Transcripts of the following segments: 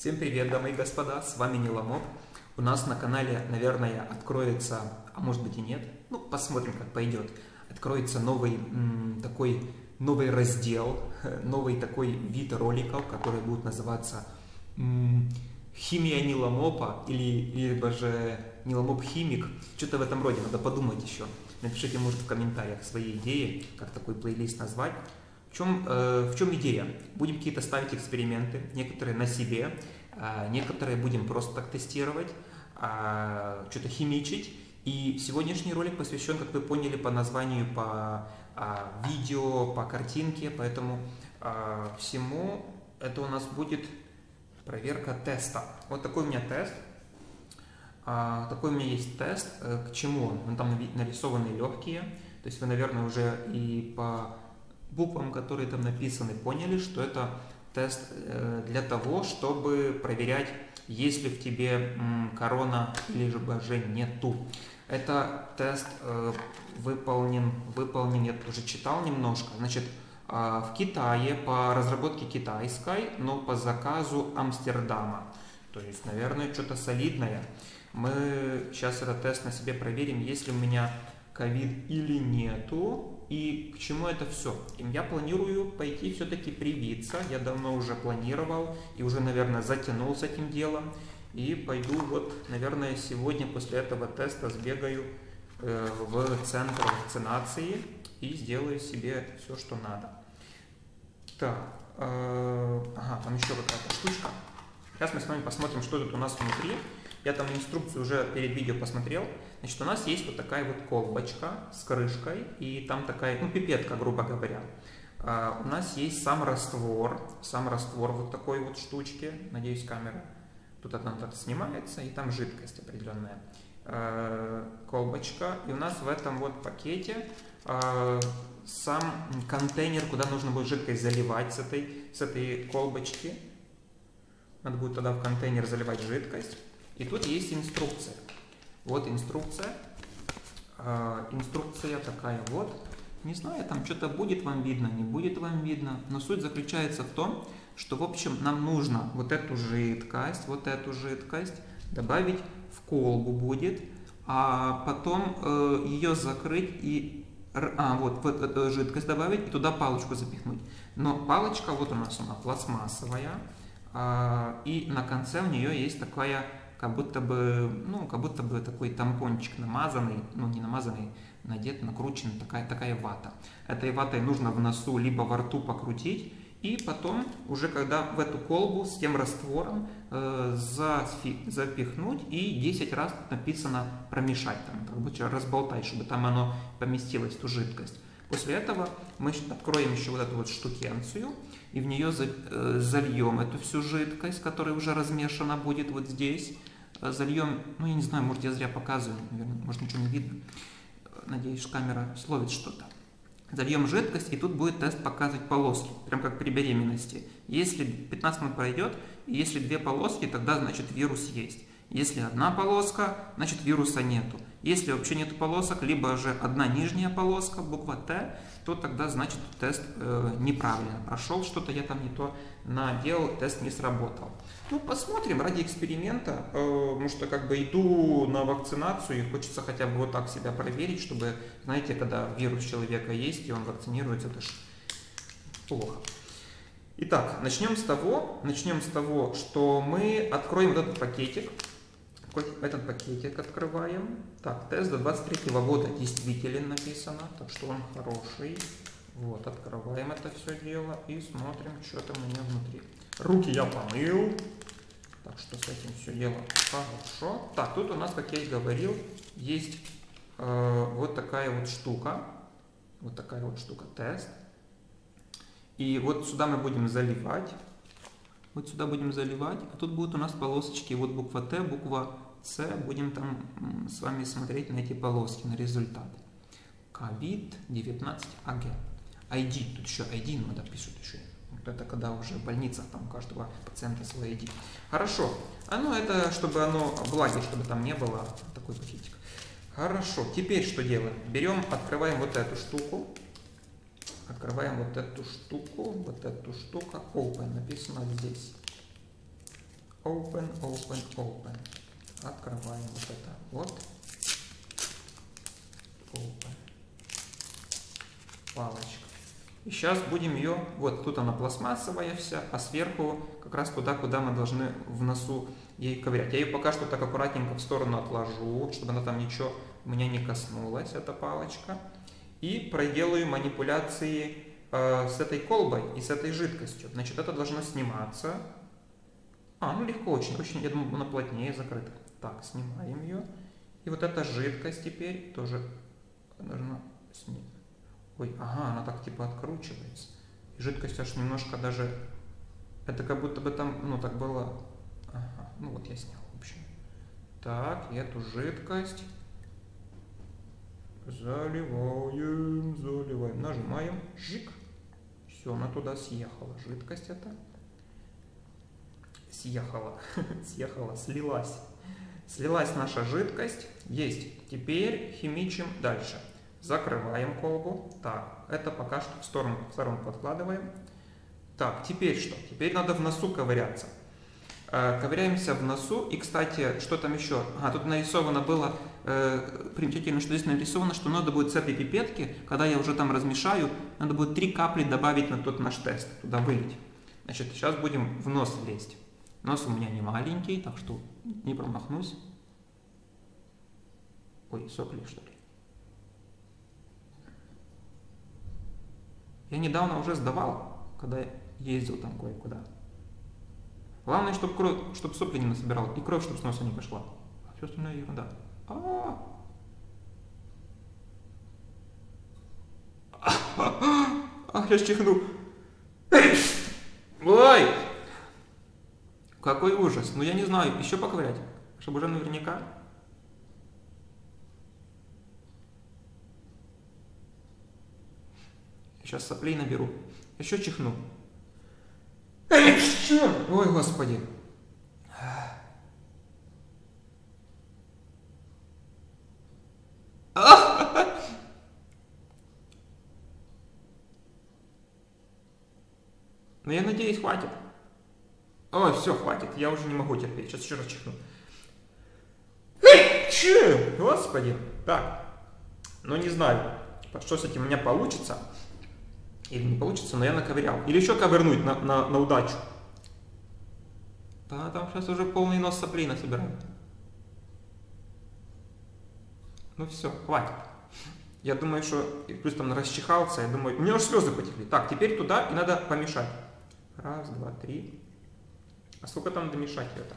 Всем привет, дамы и господа, с вами Ниломоб. У нас на канале, наверное, откроется, а может быть и нет, ну посмотрим, как пойдет. Откроется новый такой новый раздел, новый такой вид роликов, которые будут называться химия Ниломопа или либо же Ниломоп химик, что-то в этом роде, надо подумать еще. Напишите, может, в комментариях свои идеи, как такой плейлист назвать. В чем, э, в чем идея? Будем какие-то ставить эксперименты, некоторые на себе, э, некоторые будем просто так тестировать, э, что-то химичить. И сегодняшний ролик посвящен, как вы поняли, по названию, по э, видео, по картинке, поэтому э, всему это у нас будет проверка теста. Вот такой у меня тест. А, такой у меня есть тест. Э, к чему он? Он там нарисованы легкие. То есть вы, наверное, уже и по буквам, которые там написаны, поняли, что это тест э, для того, чтобы проверять, есть ли в тебе корона или же нету. Это тест э, выполнен, выполнен, я уже читал немножко. Значит, а, в Китае по разработке китайской, но по заказу Амстердама. То есть, наверное, что-то солидное. Мы сейчас этот тест на себе проверим, есть ли у меня ковид или нету. И к чему это все? Я планирую пойти все-таки привиться. Я давно уже планировал и уже, наверное, затянул с этим делом. И пойду вот, наверное, сегодня после этого теста сбегаю э, в центр вакцинации и сделаю себе все, что надо. Так, э, ага, там еще какая-то штучка. Сейчас мы с вами посмотрим, что тут у нас внутри. Я там инструкцию уже перед видео посмотрел. Значит, у нас есть вот такая вот колбочка с крышкой, и там такая, ну, пипетка, грубо говоря. А, у нас есть сам раствор, сам раствор вот такой вот штучки, надеюсь, камера тут одна так снимается, и там жидкость определенная. А, колбочка, и у нас в этом вот пакете а, сам контейнер, куда нужно будет жидкость заливать с этой, с этой колбочки. Надо будет тогда в контейнер заливать жидкость. И тут есть инструкция. Вот инструкция. Э, инструкция такая вот. Не знаю, там что-то будет вам видно, не будет вам видно. Но суть заключается в том, что, в общем, нам нужно вот эту жидкость, вот эту жидкость добавить в колбу будет, а потом э, ее закрыть и а, вот, вот эту жидкость добавить и туда палочку запихнуть. Но палочка, вот у нас она пластмассовая, э, и на конце у нее есть такая как будто бы, ну, как будто бы такой тампончик намазанный, ну, не намазанный, надет, накручен, такая, такая вата. Этой ватой нужно в носу либо во рту покрутить, и потом, уже когда в эту колбу с тем раствором э, запихнуть и 10 раз написано промешать, там, как бы разболтать, чтобы там оно поместилось, ту жидкость. После этого мы откроем еще вот эту вот штукенцию и в нее э, зальем эту всю жидкость, которая уже размешана будет вот здесь. Э, зальем, ну я не знаю, может я зря показываю, наверное, может ничего не видно. Надеюсь, камера словит что-то. Зальем жидкость, и тут будет тест показывать полоски, прям как при беременности. Если 15 минут пройдет, и если две полоски, тогда значит вирус есть. Если одна полоска, значит вируса нету. Если вообще нету полосок, либо же одна нижняя полоска, буква Т, то тогда значит тест э, неправильно прошел, что-то я там не то наделал, тест не сработал. Ну, посмотрим ради эксперимента, э, потому что как бы иду на вакцинацию и хочется хотя бы вот так себя проверить, чтобы, знаете, когда вирус человека есть и он вакцинируется, это ж плохо. Итак, начнем с того, начнем с того, что мы откроем вот этот пакетик, этот пакетик открываем. Так, тест до 23 года действителен написано, так что он хороший. Вот, открываем это все дело и смотрим, что там у меня внутри. Руки я помыл, так что с этим все дело хорошо. Так, тут у нас, как я и говорил, есть э, вот такая вот штука. Вот такая вот штука, тест. И вот сюда мы будем заливать. Вот сюда будем заливать. А тут будут у нас полосочки. Вот буква Т, буква С. Будем там с вами смотреть на эти полоски, на результат. COVID-19 АГ. ID. Тут еще ID надо пишут еще. Вот это когда уже в больницах там у каждого пациента свой ID. Хорошо. А ну это, чтобы оно влаги, чтобы там не было такой пакетик. Хорошо. Теперь что делаем? Берем, открываем вот эту штуку. Открываем вот эту штуку, вот эту штуку, open, написано здесь. Open, open, open. Открываем вот это вот. Open. Палочка. И сейчас будем ее, вот тут она пластмассовая вся, а сверху как раз туда, куда мы должны в носу ей ковырять. Я ее пока что так аккуратненько в сторону отложу, чтобы она там ничего меня не коснулась, эта палочка. И проделаю манипуляции э, с этой колбой и с этой жидкостью. Значит, это должно сниматься. А, ну легко очень, очень, я думаю, она плотнее закрыта. Так, снимаем ее. И вот эта жидкость теперь тоже должна снять. Ой, ага, она так типа откручивается. И жидкость аж немножко даже... Это как будто бы там, ну так было... Ага, ну вот я снял, в общем. Так, и эту жидкость заливаем, заливаем. Нажимаем, жик. Все, она туда съехала. Жидкость эта съехала, съехала, слилась. Слилась наша жидкость. Есть. Теперь химичим дальше. Закрываем колбу. Так, это пока что в сторону, в сторону подкладываем. Так, теперь что? Теперь надо в носу ковыряться. Э, ковыряемся в носу. И, кстати, что там еще? А, тут нарисовано было, э, примечательно, что здесь нарисовано, что надо будет с этой пипетки, когда я уже там размешаю, надо будет три капли добавить на тот наш тест, туда вылить. Значит, сейчас будем в нос лезть. Нос у меня не маленький, так что не промахнусь. Ой, сопли, что ли? Я недавно уже сдавал, когда ездил там кое-куда. Главное, чтобы кровь, чтобы сопли не насобирал, и кровь, чтобы с носа не пошла. А все остальное ерунда. А. Ах, я чихну. Ой! Какой ужас. Ну, я не знаю, еще поковырять, чтобы уже наверняка. Сейчас соплей наберу. Еще чихну. Ой, господи. Ну, я надеюсь, хватит. Ой, все, хватит, я уже не могу терпеть. Сейчас еще раз чихну. Че? Господи. Так, ну не знаю, что с этим у меня получится. Или не получится, но я наковырял. Или еще ковырнуть на, на, на удачу. Да, там сейчас уже полный нос соплей насобираю. Ну все, хватит. Я думаю, что... Плюс там расчихался, я думаю... У меня уже слезы потекли. Так, теперь туда и надо помешать. Раз, два, три. А сколько там надо мешать это?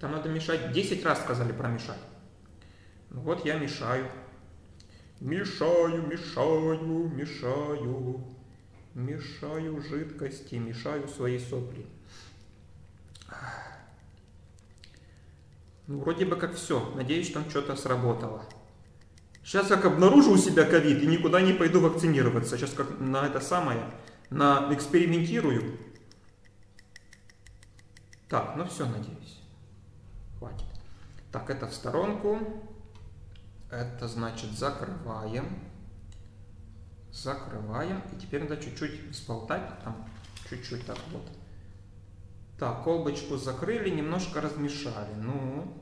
Там надо мешать... 10 раз сказали промешать. Ну вот я мешаю. Мешаю, мешаю, мешаю. Мешаю жидкости, мешаю свои сопли. Ну, вроде бы как все. Надеюсь, там что-то сработало. Сейчас как обнаружу у себя ковид и никуда не пойду вакцинироваться. Сейчас как на это самое, на экспериментирую. Так, ну все, надеюсь. Хватит. Так, это в сторонку. Это значит закрываем закрываем. И теперь надо чуть-чуть взболтать, там чуть-чуть так вот. Так, колбочку закрыли, немножко размешали. Ну,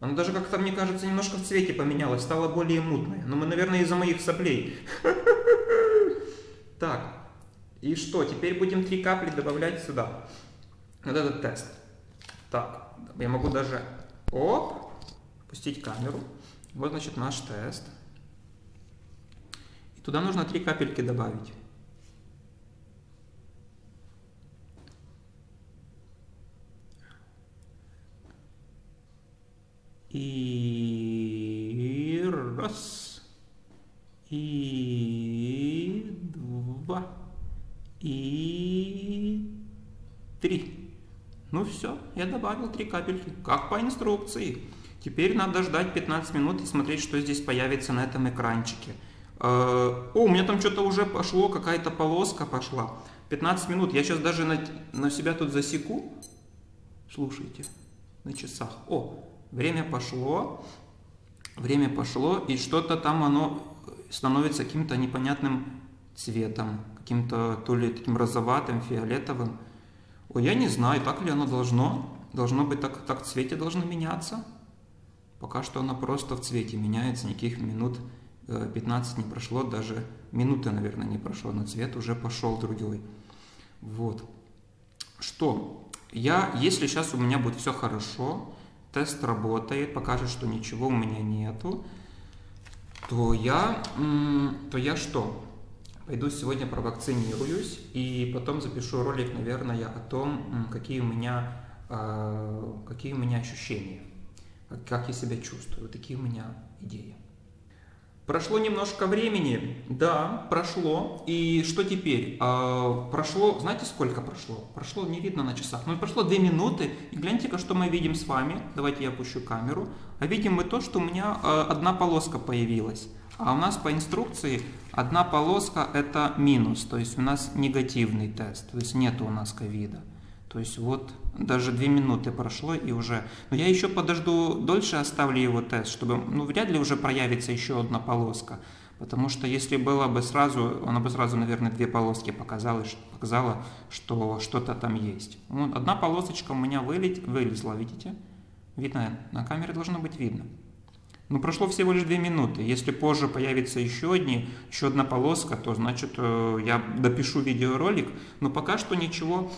она даже как-то, мне кажется, немножко в цвете поменялась, стала более мутная. Но мы, наверное, из-за моих соплей. Так, и что? Теперь будем три капли добавлять сюда. Вот этот тест. Так, я могу даже, оп, пустить камеру. Вот, значит, наш тест. Туда нужно три капельки добавить. Все, я добавил три капельки, как по инструкции. Теперь надо ждать 15 минут и смотреть, что здесь появится на этом экранчике. Э, о, у меня там что-то уже пошло, какая-то полоска пошла. 15 минут. Я сейчас даже на, на себя тут засеку. Слушайте, на часах. О, время пошло. Время пошло, и что-то там оно становится каким-то непонятным цветом. Каким-то то ли таким розоватым, фиолетовым. Ой, я не знаю, так ли оно должно. должно быть так, так в цвете должно меняться. Пока что она просто в цвете меняется, никаких минут 15 э, не прошло, даже минуты, наверное, не прошло, но цвет уже пошел другой. Вот. Что? Я, если сейчас у меня будет все хорошо, тест работает, покажет, что ничего у меня нету, то я, то я что? Пойду сегодня провакцинируюсь и потом запишу ролик, наверное, о том, какие у меня, а, какие у меня ощущения, как я себя чувствую, такие у меня идеи. Прошло немножко времени, да, прошло. И что теперь? А, прошло, знаете, сколько прошло? Прошло, не видно на часах, но прошло 2 минуты. И гляньте-ка, что мы видим с вами. Давайте я опущу камеру. А видим мы то, что у меня а, одна полоска появилась. А у нас по инструкции одна полоска это минус, то есть у нас негативный тест, то есть нет у нас ковида. То есть вот даже две минуты прошло и уже... Но я еще подожду дольше, оставлю его тест, чтобы... Ну, вряд ли уже проявится еще одна полоска. Потому что если было бы сразу, она бы сразу, наверное, две полоски показала, показала что что-то там есть. Вот одна полосочка у меня вылез, вылезла, видите? Видно, на камере должно быть видно. Но прошло всего лишь две минуты. Если позже появится еще, одни, еще одна полоска, то значит э, я допишу видеоролик. Но пока что ничего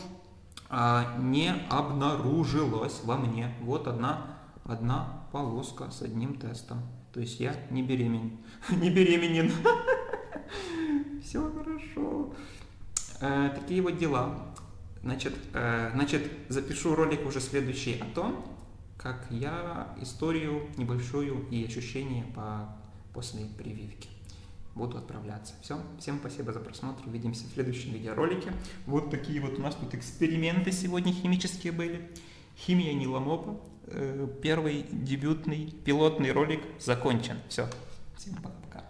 а, не обнаружилось во мне. Вот одна, одна полоска с одним тестом. То есть я не беременен. не беременен. Все хорошо. Э, такие вот дела. Значит, э, значит, запишу ролик уже следующий о том, как я историю небольшую и ощущения по, после прививки буду отправляться. Все, всем спасибо за просмотр, увидимся в следующем видеоролике. Вот такие вот у нас тут эксперименты сегодня химические были. Химия Ниламопа, э, первый дебютный пилотный ролик закончен. Все, всем пока-пока.